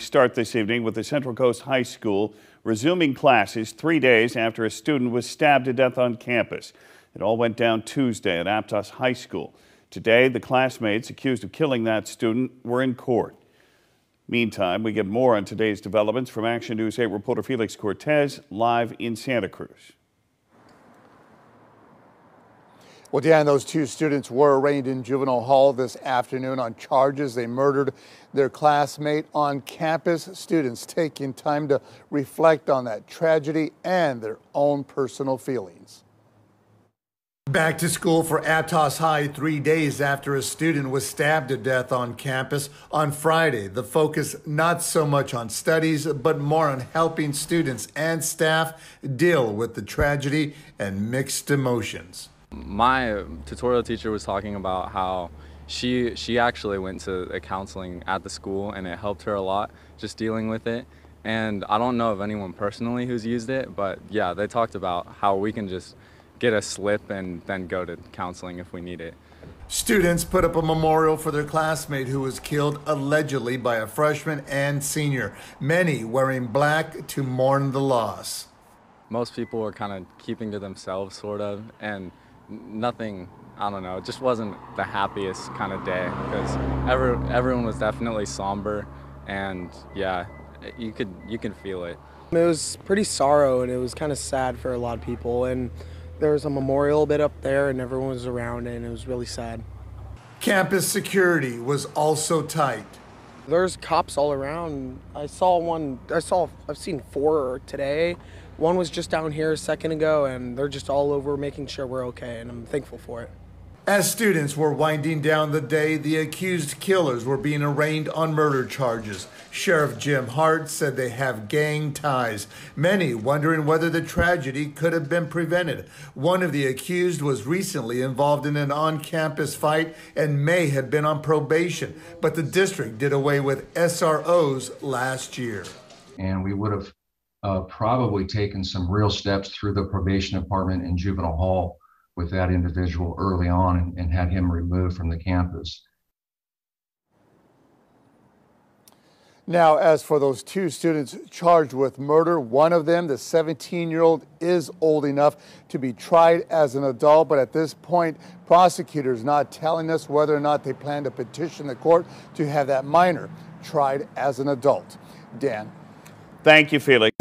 Start this evening with the Central Coast High School resuming classes three days after a student was stabbed to death on campus. It all went down Tuesday at Aptos High School. Today, the classmates accused of killing that student were in court. Meantime, we get more on today's developments from Action News 8 reporter Felix Cortez live in Santa Cruz. Well, Dan, those two students were arraigned in juvenile hall this afternoon on charges they murdered their classmate on campus. Students taking time to reflect on that tragedy and their own personal feelings. Back to school for Aptos High three days after a student was stabbed to death on campus on Friday. The focus not so much on studies, but more on helping students and staff deal with the tragedy and mixed emotions. My tutorial teacher was talking about how she she actually went to a counseling at the school and it helped her a lot just dealing with it. And I don't know of anyone personally who's used it, but yeah, they talked about how we can just get a slip and then go to counseling if we need it. Students put up a memorial for their classmate who was killed allegedly by a freshman and senior, many wearing black to mourn the loss. Most people were kind of keeping to themselves, sort of, and nothing, I don't know, it just wasn't the happiest kind of day because every, everyone was definitely somber and yeah, you could you can feel it. It was pretty sorrow and it was kind of sad for a lot of people and there was a memorial bit up there and everyone was around it and it was really sad. Campus security was also tight. There's cops all around. I saw one, I saw, I've seen four today. One was just down here a second ago, and they're just all over making sure we're okay, and I'm thankful for it. As students were winding down the day, the accused killers were being arraigned on murder charges. Sheriff Jim Hart said they have gang ties, many wondering whether the tragedy could have been prevented. One of the accused was recently involved in an on campus fight and may have been on probation, but the district did away with SROs last year. And we would have uh, probably taken some real steps through the probation department and juvenile hall with that individual early on and, and had him removed from the campus. Now, as for those two students charged with murder, one of them, the 17 year old, is old enough to be tried as an adult, but at this point, prosecutors not telling us whether or not they plan to petition the court to have that minor tried as an adult. Dan. Thank you, Felix.